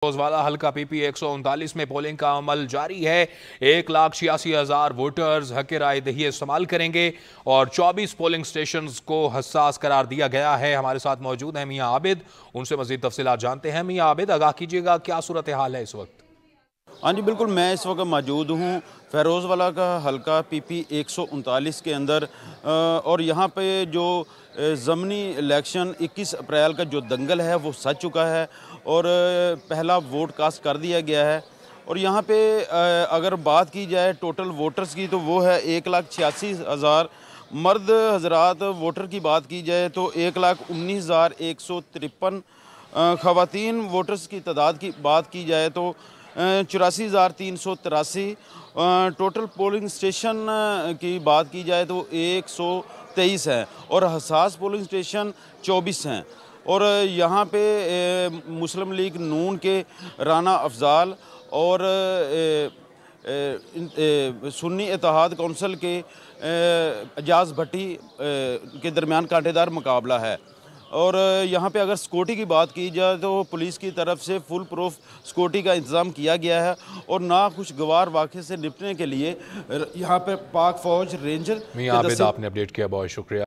रोजवाला हल्का पीपी एक सौ उनतालीस में पोलिंग का अमल जारी है। एक लाख छियासी हज़ार वोटर्स हक राय दही इस्तेमाल करेंगे और 24 पोलिंग स्टेशन को हसास करार दिया गया है। हमारे साथ मौजूद है मियाँ आबिद। उनसे मजीद तफसीत जानते हैं। मियाँ आबिद, आगाह कीजिएगा, क्या सूरत हाल है इस वक्त? हाँ जी, बिल्कुल, मैं इस वक्त मौजूद हूँ फ़ैरोज़वाला का हल्का पीपी एक सौ उनतालीस के अंदर। और यहाँ पे जो ज़मनी इलेक्शन 21 अप्रैल का जो दंगल है, वो सच चुका है और पहला वोट कास्ट कर दिया गया है। और यहाँ पे अगर बात की जाए टोटल वोटर्स की तो वो है एक लाख छियासी हज़ार मर्द हजरात। वोटर की बात की जाए तो एक लाख उन्नीस हज़ार एक सौ तिरपन ख़वातीन वोटर्स की तादाद की बात की जाए तो चौरासी हज़ार तीन सौ तिरासी। टोटल पोलिंग स्टेशन की बात की जाए तो एक सौ तेईस है और हसास पोलिंग स्टेशन चौबीस हैं। और यहाँ पे मुस्लिम लीग नून के राना अफजाल और सुन्नी इतिहाद कौंसल के एजाज भट्टी के दरमियान कांटेदार मुकाबला है। और यहाँ पे अगर सिक्योरिटी की बात की जाए तो पुलिस की तरफ़ से फुल प्रूफ सिक्योरिटी का इंतज़ाम किया गया है और ना कुछ गवार वाक़े से निपटने के लिए यहाँ पे पाक फौज रेंजर आपने अपडेट किया बहुत शुक्रिया।